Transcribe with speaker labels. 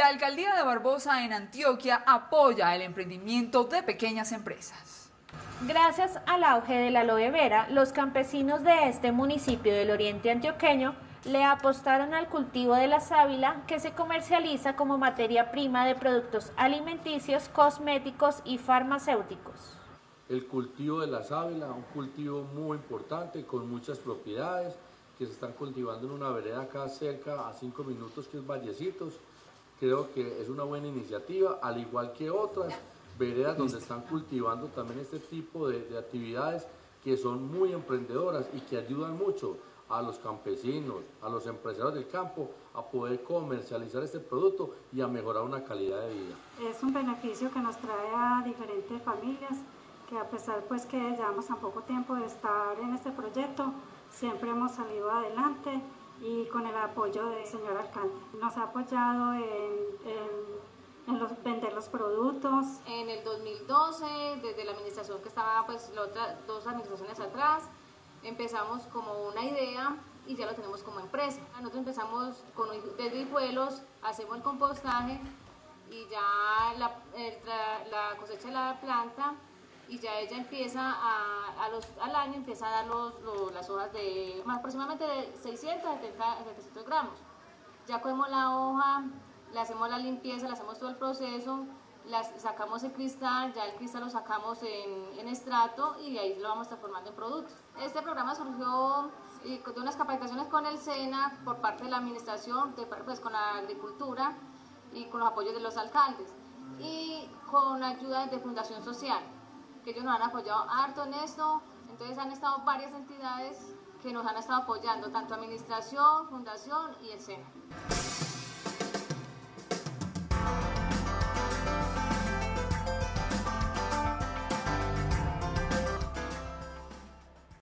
Speaker 1: La alcaldía de Barbosa en Antioquia apoya el emprendimiento de pequeñas empresas.
Speaker 2: Gracias al auge de la aloe vera, los campesinos de este municipio del oriente antioqueño le apostaron al cultivo de la sábila que se comercializa como materia prima de productos alimenticios, cosméticos y farmacéuticos.
Speaker 3: El cultivo de la sábila, un cultivo muy importante con muchas propiedades que se están cultivando en una vereda acá cerca a cinco minutos que es Vallecitos. Creo que es una buena iniciativa, al igual que otras veredas donde están cultivando también este tipo de, de actividades que son muy emprendedoras y que ayudan mucho a los campesinos, a los empresarios del campo a poder comercializar este producto y a mejorar una calidad de vida.
Speaker 4: Es un beneficio que nos trae a diferentes familias que a pesar pues que llevamos tan poco tiempo de estar en este proyecto, siempre hemos salido adelante y con el apoyo del señor alcalde. Nos ha apoyado en, vender los productos.
Speaker 5: En el 2012, desde la administración que estaba pues las dos administraciones atrás, empezamos como una idea y ya lo tenemos como empresa. Nosotros empezamos con desde vuelos, hacemos el compostaje y ya la, la cosecha de la planta y ya ella empieza a, a los, al año empieza a dar los, las hojas de más aproximadamente de 600 a 700 gramos. Ya cogemos la hoja, le hacemos la limpieza, le hacemos todo el proceso, las, sacamos el cristal, ya el cristal lo sacamos en, en estrato y ahí lo vamos transformando en productos. Este programa surgió de unas capacitaciones con el SENA por parte de la administración, de, pues con la agricultura y con los apoyos de los alcaldes y con ayuda de Fundación Social, que ellos nos han apoyado harto en esto, entonces han estado varias entidades que nos han estado apoyando, tanto administración, fundación y el SENA.